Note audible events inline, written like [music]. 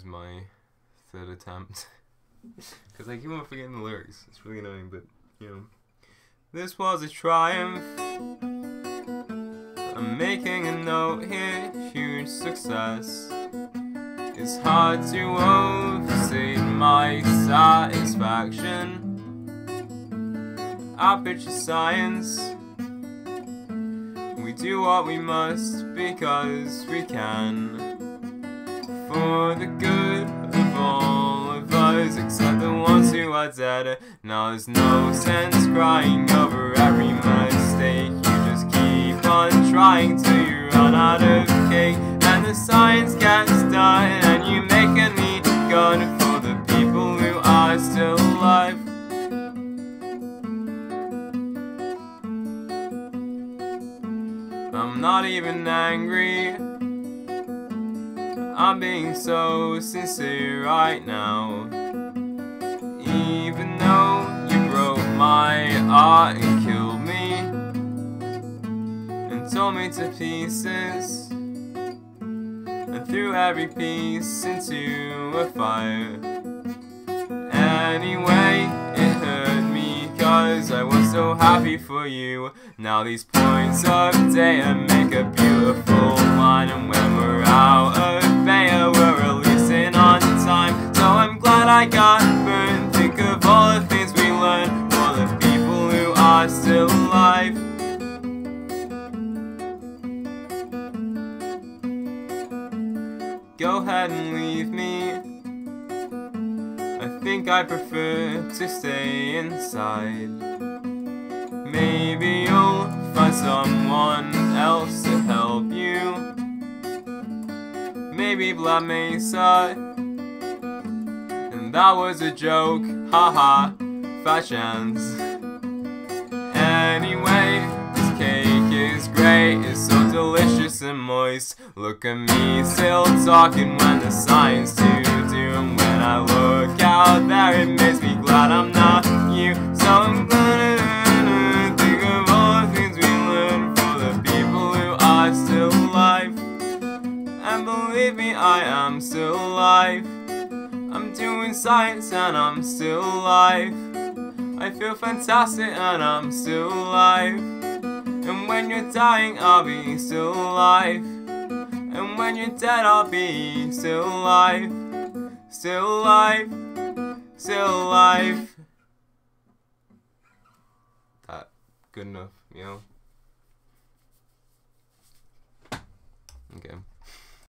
is my third attempt. [laughs] Because I keep on forgetting the lyrics. It's really annoying, but, you know. This was a triumph. I'm making a note here, huge success. It's hard to overstate my satisfaction. Aperture Science. We do what we must because we can. For the good of all of us, except the ones who are dead. Now there's no sense crying over every mistake. You just keep on trying till you run out of cake. And the science gets done, and you make a neat gun for the people who are still alive. I'm not even angry. I'm being so sincere right now. Even though you broke my heart and killed me and tore me to pieces and threw every piece into a fire. Anyway, it hurt me cause I was so happy for you. Now these points of data make a beautiful line and when we're out of Beta, Go ahead and leave me. I think I prefer to stay inside. Maybe you'll find someone else to help you. Maybe Black Mesa. And that was a joke, haha, fashions. Anyway, Look at me still talking when the science to do. And when I look out there, it makes me glad I'm not you. So I'm gonna think of all the things we learned for the people who are still alive. And believe me, I am still alive. I'm doing science and I'm still alive. I feel fantastic and I'm still alive. And when you're dying, I'll be still alive when you're dead, I'll be still alive, still alive, still alive. That good enough, you know? Okay.